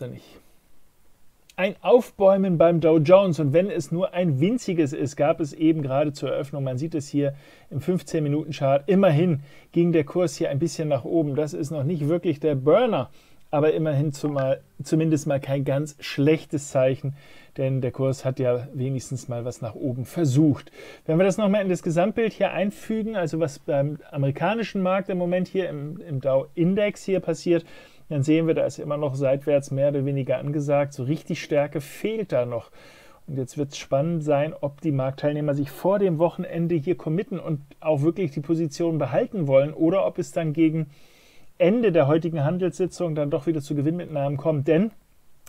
nicht. Ein Aufbäumen beim Dow Jones und wenn es nur ein winziges ist, gab es eben gerade zur Eröffnung, man sieht es hier im 15-Minuten-Chart, immerhin ging der Kurs hier ein bisschen nach oben. Das ist noch nicht wirklich der Burner, aber immerhin zumal, zumindest mal kein ganz schlechtes Zeichen, denn der Kurs hat ja wenigstens mal was nach oben versucht. Wenn wir das nochmal in das Gesamtbild hier einfügen, also was beim amerikanischen Markt im Moment hier im, im Dow-Index hier passiert, dann sehen wir, da ist immer noch seitwärts mehr oder weniger angesagt. So richtig Stärke fehlt da noch. Und jetzt wird es spannend sein, ob die Marktteilnehmer sich vor dem Wochenende hier committen und auch wirklich die Position behalten wollen oder ob es dann gegen Ende der heutigen Handelssitzung dann doch wieder zu Gewinnmitnahmen kommt. Denn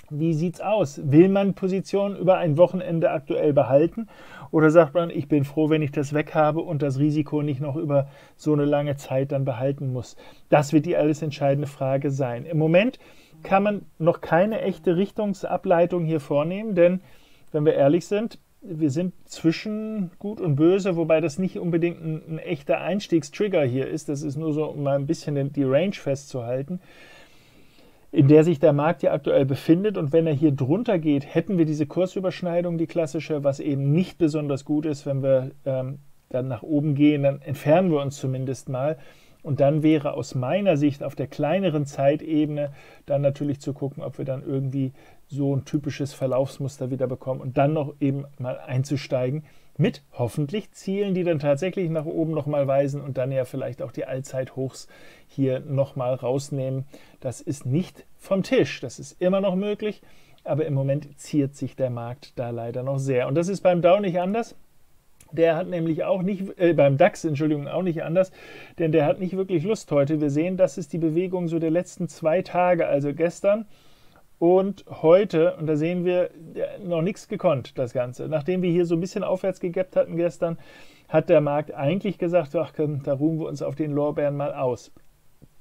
wie sieht's aus? Will man Positionen über ein Wochenende aktuell behalten oder sagt man, ich bin froh, wenn ich das weg habe und das Risiko nicht noch über so eine lange Zeit dann behalten muss? Das wird die alles entscheidende Frage sein. Im Moment kann man noch keine echte Richtungsableitung hier vornehmen, denn wenn wir ehrlich sind, wir sind zwischen gut und böse, wobei das nicht unbedingt ein, ein echter Einstiegstrigger hier ist. Das ist nur so, um mal ein bisschen die Range festzuhalten in der sich der Markt ja aktuell befindet. Und wenn er hier drunter geht, hätten wir diese Kursüberschneidung, die klassische, was eben nicht besonders gut ist. Wenn wir ähm, dann nach oben gehen, dann entfernen wir uns zumindest mal. Und dann wäre aus meiner Sicht auf der kleineren Zeitebene dann natürlich zu gucken, ob wir dann irgendwie so ein typisches Verlaufsmuster wieder bekommen und dann noch eben mal einzusteigen mit hoffentlich Zielen, die dann tatsächlich nach oben nochmal weisen und dann ja vielleicht auch die Allzeithochs hier nochmal rausnehmen. Das ist nicht vom Tisch, das ist immer noch möglich, aber im Moment ziert sich der Markt da leider noch sehr. Und das ist beim Dow nicht anders. Der hat nämlich auch nicht, äh, beim DAX, Entschuldigung, auch nicht anders, denn der hat nicht wirklich Lust heute. Wir sehen, das ist die Bewegung so der letzten zwei Tage, also gestern und heute, und da sehen wir noch nichts gekonnt, das Ganze. Nachdem wir hier so ein bisschen aufwärts gegappt hatten gestern, hat der Markt eigentlich gesagt, ach, da ruhen wir uns auf den Lorbeeren mal aus.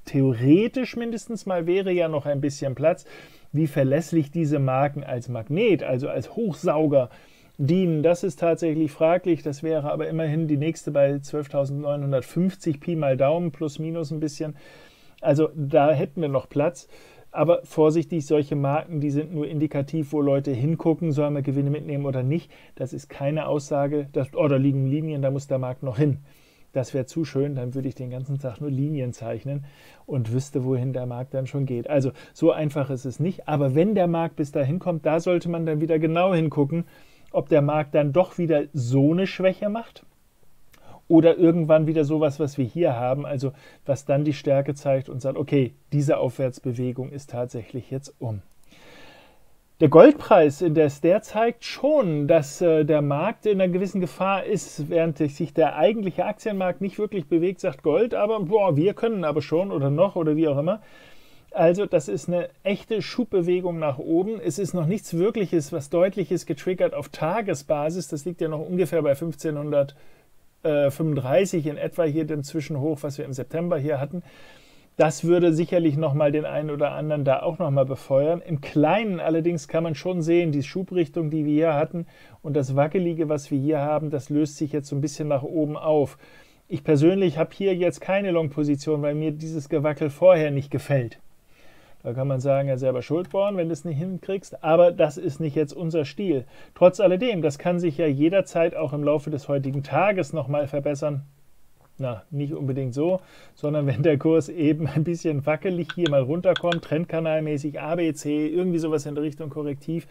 Theoretisch mindestens mal wäre ja noch ein bisschen Platz, wie verlässlich diese Marken als Magnet, also als Hochsauger dienen. Das ist tatsächlich fraglich. Das wäre aber immerhin die nächste bei 12.950 Pi mal Daumen plus minus ein bisschen. Also da hätten wir noch Platz. Aber vorsichtig, solche Marken, die sind nur indikativ, wo Leute hingucken, sollen wir Gewinne mitnehmen oder nicht. Das ist keine Aussage, dass, oh, da liegen Linien, da muss der Markt noch hin. Das wäre zu schön, dann würde ich den ganzen Tag nur Linien zeichnen und wüsste, wohin der Markt dann schon geht. Also so einfach ist es nicht. Aber wenn der Markt bis dahin kommt, da sollte man dann wieder genau hingucken, ob der Markt dann doch wieder so eine Schwäche macht oder irgendwann wieder sowas, was wir hier haben, also was dann die Stärke zeigt und sagt, okay, diese Aufwärtsbewegung ist tatsächlich jetzt um. Der Goldpreis indes, der zeigt schon, dass äh, der Markt in einer gewissen Gefahr ist, während sich der eigentliche Aktienmarkt nicht wirklich bewegt, sagt Gold, aber boah, wir können aber schon oder noch oder wie auch immer. Also das ist eine echte Schubbewegung nach oben. Es ist noch nichts Wirkliches, was Deutliches getriggert auf Tagesbasis. Das liegt ja noch ungefähr bei 1500 35 in etwa hier den Zwischenhoch, was wir im September hier hatten. Das würde sicherlich nochmal den einen oder anderen da auch nochmal befeuern. Im Kleinen allerdings kann man schon sehen, die Schubrichtung, die wir hier hatten und das Wackelige, was wir hier haben, das löst sich jetzt so ein bisschen nach oben auf. Ich persönlich habe hier jetzt keine Long-Position, weil mir dieses Gewackel vorher nicht gefällt. Da kann man sagen, ja selber schuld worden, wenn du es nicht hinkriegst, aber das ist nicht jetzt unser Stil. Trotz alledem, das kann sich ja jederzeit auch im Laufe des heutigen Tages nochmal verbessern. Na, nicht unbedingt so, sondern wenn der Kurs eben ein bisschen wackelig hier mal runterkommt, trendkanalmäßig ABC, irgendwie sowas in Richtung Korrektiv,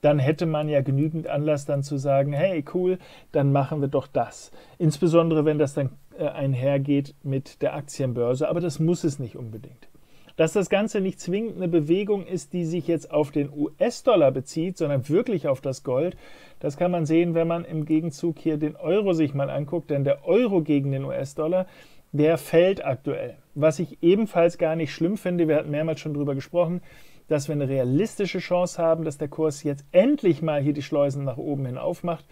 dann hätte man ja genügend Anlass dann zu sagen, hey, cool, dann machen wir doch das. Insbesondere wenn das dann äh, einhergeht mit der Aktienbörse, aber das muss es nicht unbedingt. Dass das Ganze nicht zwingend eine Bewegung ist, die sich jetzt auf den US-Dollar bezieht, sondern wirklich auf das Gold, das kann man sehen, wenn man im Gegenzug hier den Euro sich mal anguckt, denn der Euro gegen den US-Dollar, der fällt aktuell. Was ich ebenfalls gar nicht schlimm finde, wir hatten mehrmals schon darüber gesprochen, dass wir eine realistische Chance haben, dass der Kurs jetzt endlich mal hier die Schleusen nach oben hin aufmacht.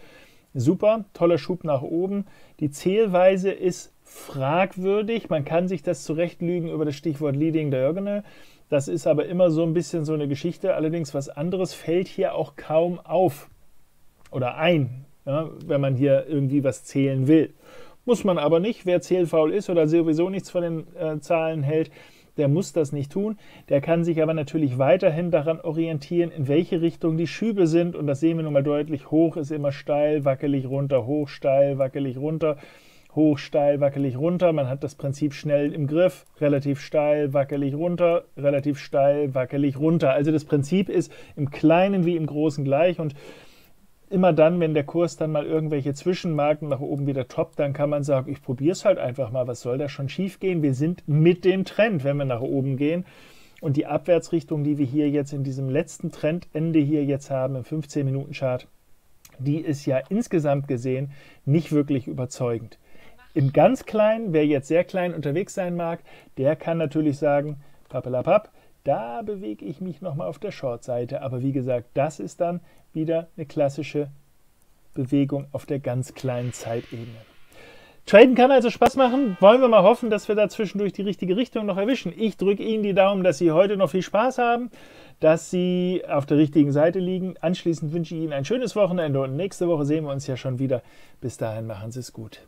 Super, toller Schub nach oben. Die Zählweise ist fragwürdig. Man kann sich das zurechtlügen über das Stichwort Leading Diagonal. Das ist aber immer so ein bisschen so eine Geschichte. Allerdings was anderes fällt hier auch kaum auf oder ein, ja, wenn man hier irgendwie was zählen will. Muss man aber nicht. Wer zählfaul ist oder sowieso nichts von den äh, Zahlen hält, der muss das nicht tun. Der kann sich aber natürlich weiterhin daran orientieren, in welche Richtung die Schübe sind. Und das sehen wir nun mal deutlich. Hoch ist immer steil, wackelig runter, hoch, steil, wackelig runter hoch, steil, wackelig runter. Man hat das Prinzip schnell im Griff, relativ steil, wackelig runter, relativ steil, wackelig runter. Also das Prinzip ist im Kleinen wie im Großen gleich und immer dann, wenn der Kurs dann mal irgendwelche Zwischenmarken nach oben wieder toppt, dann kann man sagen, ich probiere es halt einfach mal, was soll da schon schief gehen? Wir sind mit dem Trend, wenn wir nach oben gehen. Und die Abwärtsrichtung, die wir hier jetzt in diesem letzten Trendende hier jetzt haben, im 15-Minuten-Chart, die ist ja insgesamt gesehen nicht wirklich überzeugend. Im ganz Kleinen, wer jetzt sehr klein unterwegs sein mag, der kann natürlich sagen, pappelapapp, da bewege ich mich nochmal auf der Short-Seite. Aber wie gesagt, das ist dann wieder eine klassische Bewegung auf der ganz kleinen Zeitebene. Traden kann also Spaß machen. Wollen wir mal hoffen, dass wir da zwischendurch die richtige Richtung noch erwischen. Ich drücke Ihnen die Daumen, dass Sie heute noch viel Spaß haben, dass Sie auf der richtigen Seite liegen. Anschließend wünsche ich Ihnen ein schönes Wochenende und nächste Woche sehen wir uns ja schon wieder. Bis dahin machen Sie es gut.